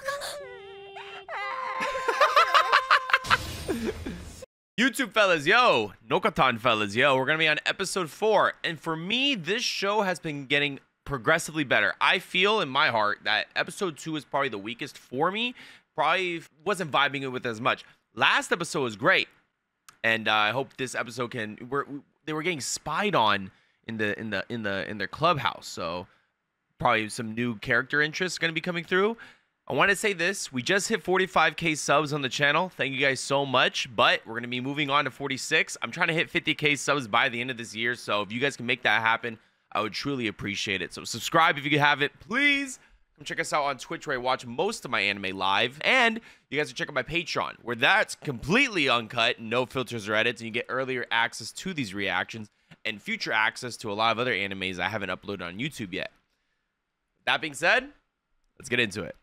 YouTube fellas, yo, Nokotan fellas, yo, we're gonna be on episode four. And for me, this show has been getting progressively better. I feel in my heart that episode two is probably the weakest for me. Probably wasn't vibing it with as much. Last episode was great, and uh, I hope this episode can. We're, they were getting spied on in the in the in the in their clubhouse, so probably some new character interest going to be coming through. I want to say this. We just hit 45k subs on the channel. Thank you guys so much. But we're going to be moving on to 46. I'm trying to hit 50k subs by the end of this year. So if you guys can make that happen, I would truly appreciate it. So subscribe if you have it, please. Come check us out on Twitch where I watch most of my anime live. And you guys can check out my Patreon where that's completely uncut, no filters or edits, and you get earlier access to these reactions and future access to a lot of other animes I haven't uploaded on YouTube yet. That being said, let's get into it.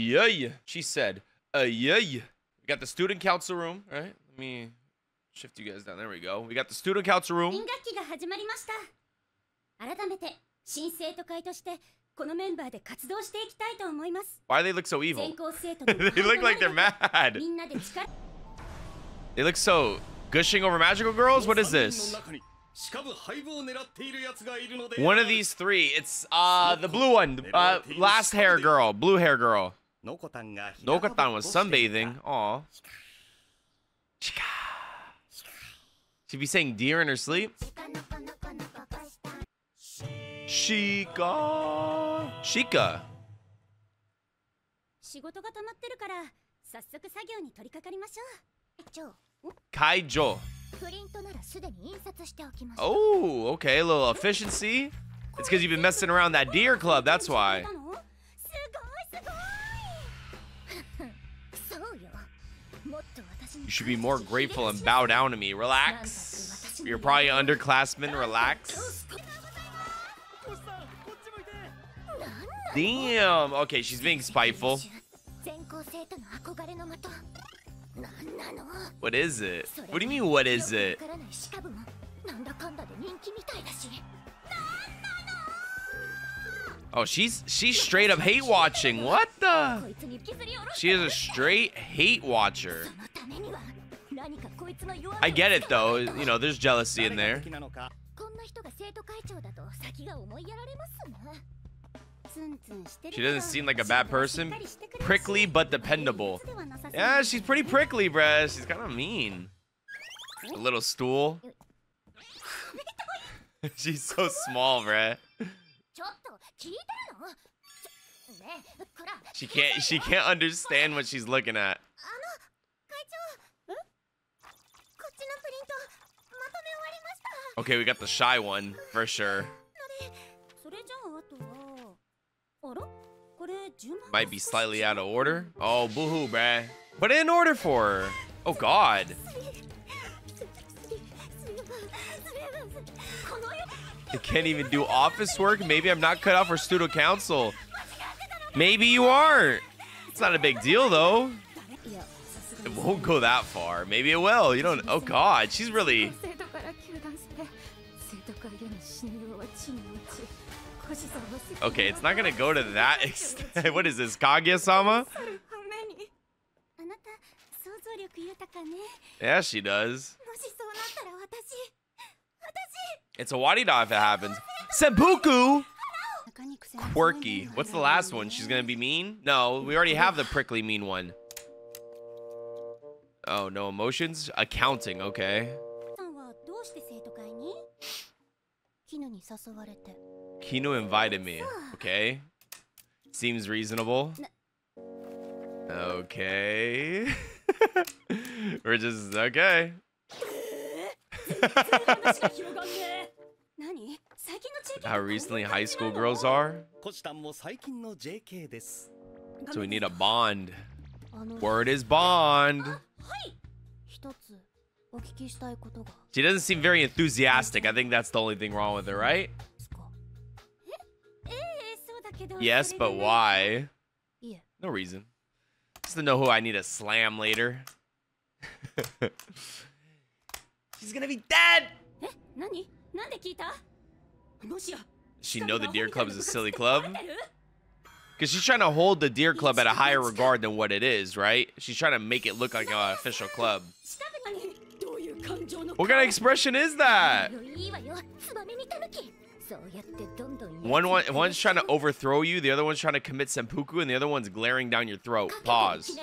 Yeah, she said. Uh, yeah. We got the student council room, right? Let me shift you guys down. There we go. We got the student council room. 新学期が始まりました改めて新生徒会としてこのメンバーで活動していきたいと思います Why do they look so evil? 全校生徒の they look like they're mad. みんなで力 They look so gushing over magical girls. What is this? One of these three. It's uh the blue one. Uh, last hair girl, blue hair girl. Nokatan was sunbathing. Aw. Chika. She'd be saying deer in her sleep. Shika. Shika. 仕事が溜まってるから早速作業に取り掛かりましょうじゃあ Kaijo. プリントならすでに印刷しておきました Oh, okay. A little efficiency. It's because you've been messing around that deer club. That's why. You should be more grateful and bow down to me. Relax. You're probably an underclassman. Relax. Damn. Okay, she's being spiteful. What is it? What do you mean, what is it? Oh, she's she's straight up hate watching. What the? She is a straight hate watcher. I get it though. You know, there's jealousy in there. She doesn't seem like a bad person. Prickly but dependable. Yeah, she's pretty prickly, bruh. She's kind of mean. A little stool. she's so small, bruh. She can't she can't understand what she's looking at. Okay, we got the shy one for sure. Might be slightly out of order. Oh, boohoo, bruh. Put in order for her. Oh, God. can't even do office work. Maybe I'm not cut out for student council. Maybe you aren't. It's not a big deal, though. It won't go that far. Maybe it will. You don't... Oh, God. She's really... Okay, it's not gonna go to that extent. what is this, Kaguya-sama? Yeah, she does. It's a wadidaw if it happens. Seppuku! Quirky. What's the last one? She's gonna be mean? No, we already have the prickly mean one. Oh, no emotions? Accounting, okay. Kino invited me. Okay. Seems reasonable. Okay. We're just okay. How recently high school girls are? So we need a bond. Word is bond. Ah, she doesn't seem very enthusiastic. I think that's the only thing wrong with her, right? Yes, but why? No reason. Just to know who I need to slam later. She's gonna be dead! Eh? She know the Deer Club is a silly club? Because she's trying to hold the Deer Club at a higher regard than what it is, right? She's trying to make it look like an official club. What kind of expression is that? One, one one's trying to overthrow you, the other one's trying to commit seppuku, and the other one's glaring down your throat. Pause.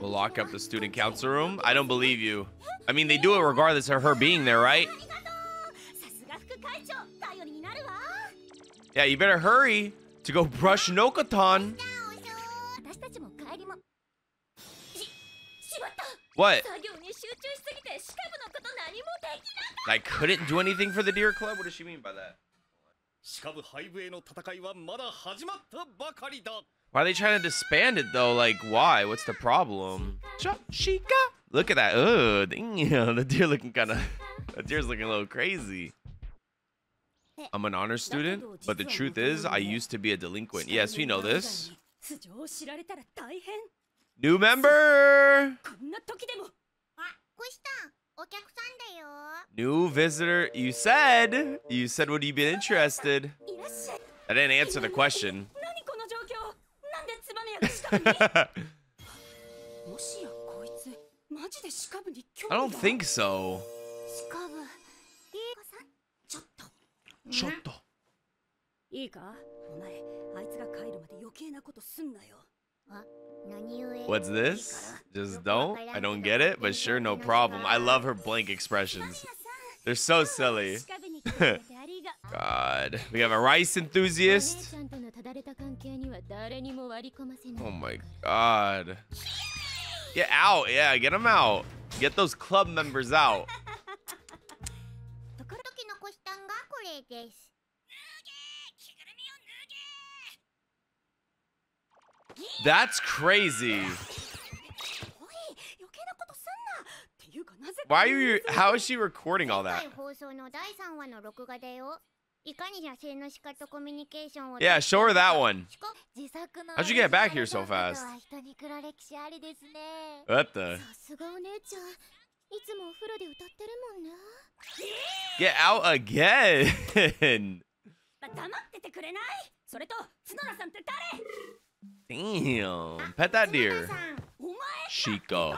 We'll lock up the student council room? I don't believe you. I mean, they do it regardless of her being there, right? Yeah, you better hurry to go brush Nokotan. What? I couldn't do anything for the Deer Club? What does she mean by that? Why are they trying to disband it though? Like, why? What's the problem? Chica. Look at that. Oh, damn. The deer looking kind of. The deer's looking a little crazy. I'm an honor student, but the truth is, I used to be a delinquent. Yes, we know this. New member! New visitor. You said. You said, would you be interested? I didn't answer the question. 何この状況なんでツバメ屋がシカブにもしやこいつマジでシカブに興味 I が don't think so. シカブいい子さんちょっと Chotto. いいかお前あいつが帰るまで余計なことすんなよ何故 What's this? Just don't? I don't get it, but sure, no problem. I love her blank expressions. They're so silly. シカブに来てくれてありが God. We have a rice enthusiast. だれた関係には誰にも割り込ませない Oh my god. Get out. Yeah, get them out. Get those club members out. ところ時のこしたんがこれです。That's crazy. おい余計なことすんなっていうかなぜ Why are you. How is she recording all 今 that? Yeah, show her that one. How'd you get back here so fast? What the? Get out again. Damn. Pet that deer. Chico.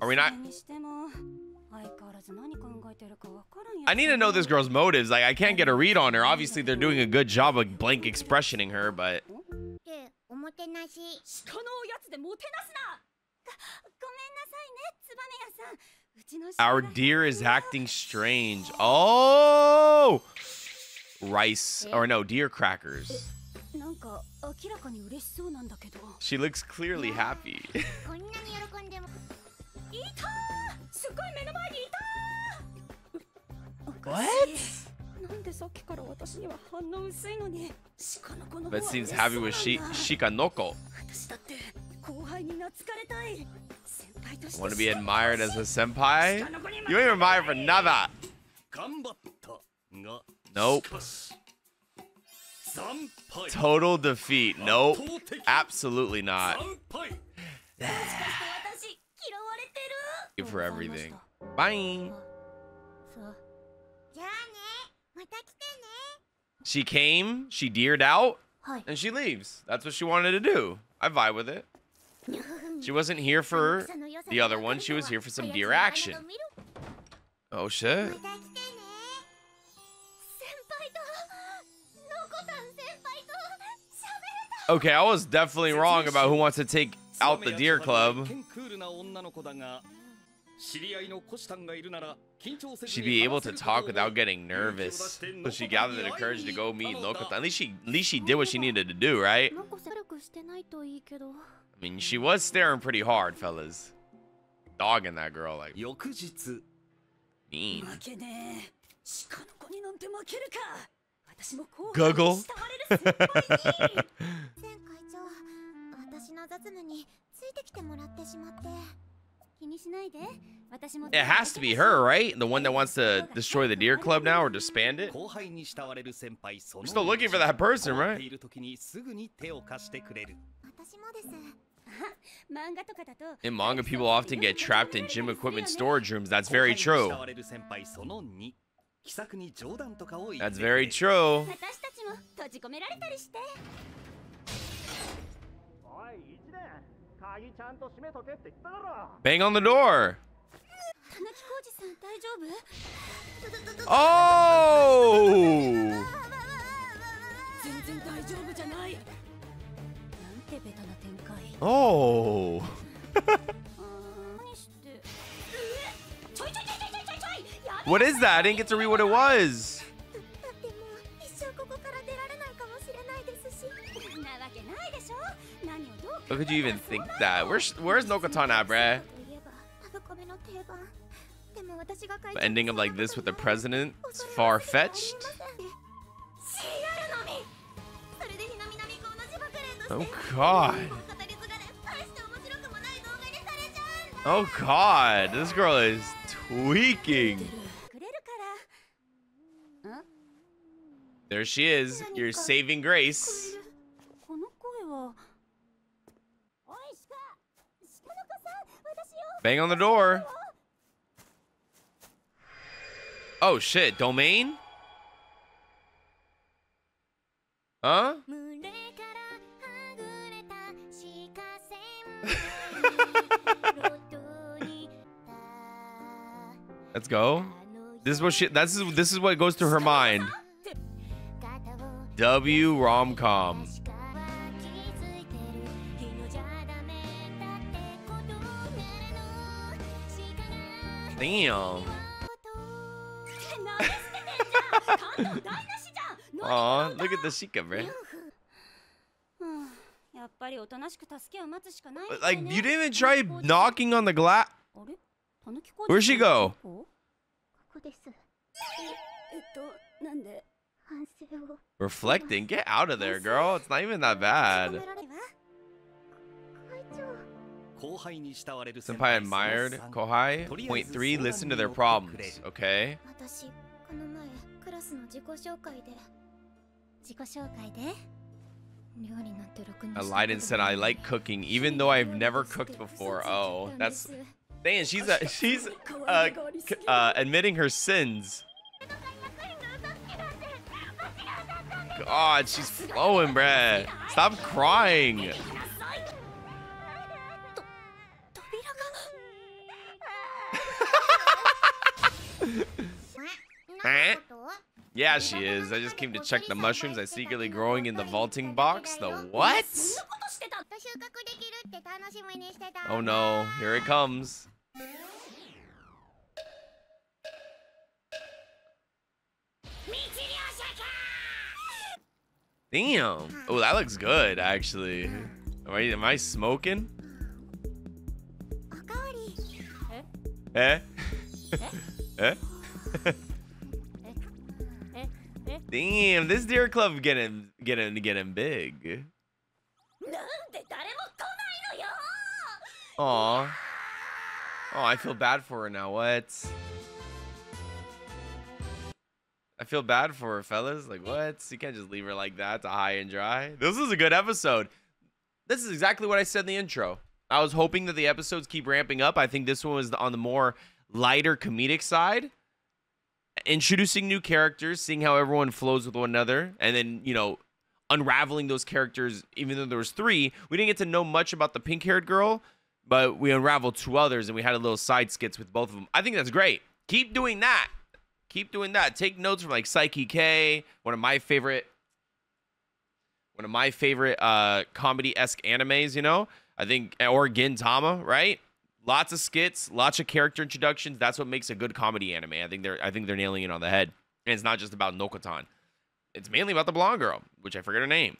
Are we not... I need to know this girl's motives. Like, I can't get a read on her. Obviously, they're doing a good job of blank expressioning her, but... Our deer is acting strange. Oh! Rice. Or no, deer crackers. She looks clearly happy. What? That seems happy with Shi Shikanoko. Want to be admired as a senpai? You ain't admired for nada. Nope. Total defeat. Nope. Absolutely not. you for everything. Bye. She came, she deered out, and she leaves. That's what she wanted to do. I vibe with it. She wasn't here for the other one. She was here for some deer action. Oh, shit. Okay, I was definitely wrong about who wants to take out the deer club. She'd be able to talk without getting nervous. So she gathered the courage to go meet Nokotan. At least she, at least she did what she needed to do, right? I mean, she was staring pretty hard, fellas. Dogging that girl like mean. Guggle. It has to be her, right? The one that wants to destroy the deer club now or disband it? We're still looking for that person, right? In manga, people often get trapped in gym equipment storage rooms. That's very true. That's very true. Bang on the door. Oh! Oh! what is that? I didn't get to read what it was. How could you even think that? Where's where's Nokatana, bruh? But ending up like this with the president It's far-fetched. Oh god. Oh god, this girl is tweaking. There she is, your saving grace. Bang on the door. Oh shit, domain? Huh? Let's go. This is what she is this is what goes through her mind. W rom com. Damn. Aw, look at the Sheikah, bro. Like, you didn't even try knocking on the glass. Where'd she go? Reflecting? Get out of there, girl. It's not even that bad. Senpai 輩 admired その3 Kohai. Point three. Listen to their problems. Okay. 私この前クラスの自己紹介で自己紹介で料理なんてろくに I lied and said I like cooking, even though I've never cooked before. Oh, that's Dang, she's a, she's uh, c- uh, admitting her sins. God, she's flowing, bruh. Stop crying. Yeah, she is. I just came to check the mushrooms I secretly growing in the vaulting box. The what? Oh no, here it comes. Damn. Oh, that looks good, actually. Am I, am I smoking? Eh? Eh? eh? Damn, this deer club getting getting getting big. Aw. Oh, I feel bad for her now. What? I feel bad for her, fellas. Like, what? You can't just leave her like that to high and dry. This is a good episode. This is exactly what I said in the intro. I was hoping that the episodes keep ramping up. I think this one was on the more lighter comedic side. Introducing new characters, seeing how everyone flows with one another, and then, you know, unraveling those characters, even though there was three. We didn't get to know much about the pink-haired girl, but we unraveled two others, and we had a little side skits with both of them. I think that's great. Keep doing that. Keep doing that. Take notes from like Saiki K, one of my favorite, one of my favorite uh comedy-esque animes. You know, I think or Gintama, right? Lots of skits, lots of character introductions. That's what makes a good comedy anime. I think they're I think they're nailing it on the head. And it's not just about Nokotan. It's mainly about the blonde girl, which I forget her name.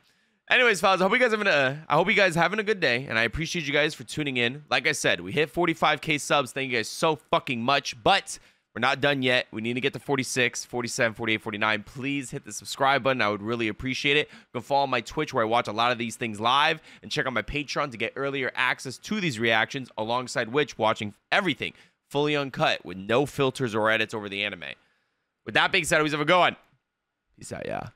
Anyways, fellas, I hope you guys having a I hope you guys having a good day, and I appreciate you guys for tuning in. Like I said, we hit 45k subs. Thank you guys so fucking much. But We're not done yet. We need to get to 46, 47, 48, 49. Please hit the subscribe button. I would really appreciate it. Go follow my Twitch where I watch a lot of these things live and check out my Patreon to get earlier access to these reactions, alongside which watching everything fully uncut with no filters or edits over the anime. With that being said, always have a go on. Peace out, yeah.